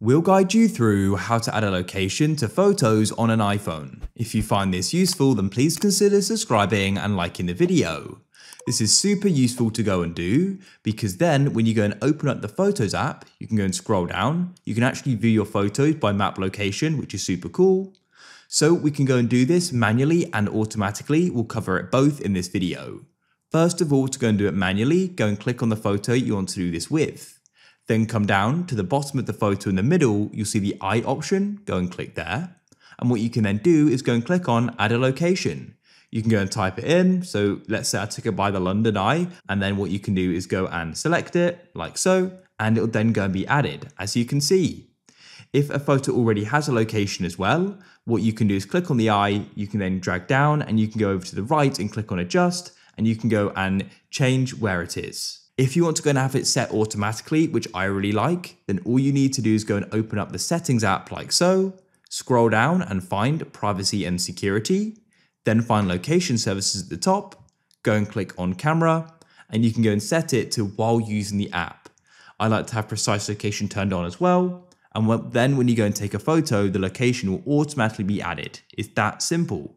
We'll guide you through how to add a location to photos on an iPhone. If you find this useful, then please consider subscribing and liking the video. This is super useful to go and do because then when you go and open up the Photos app, you can go and scroll down. You can actually view your photos by map location, which is super cool. So we can go and do this manually and automatically. We'll cover it both in this video. First of all, to go and do it manually, go and click on the photo you want to do this with. Then come down to the bottom of the photo in the middle, you'll see the eye option, go and click there. And what you can then do is go and click on add a location. You can go and type it in. So let's say I took it by the London Eye, and then what you can do is go and select it like so, and it'll then go and be added, as you can see. If a photo already has a location as well, what you can do is click on the eye, you can then drag down and you can go over to the right and click on adjust, and you can go and change where it is. If you want to go and have it set automatically, which I really like, then all you need to do is go and open up the settings app like so, scroll down and find privacy and security, then find location services at the top, go and click on camera, and you can go and set it to while using the app. I like to have precise location turned on as well, and then when you go and take a photo, the location will automatically be added. It's that simple.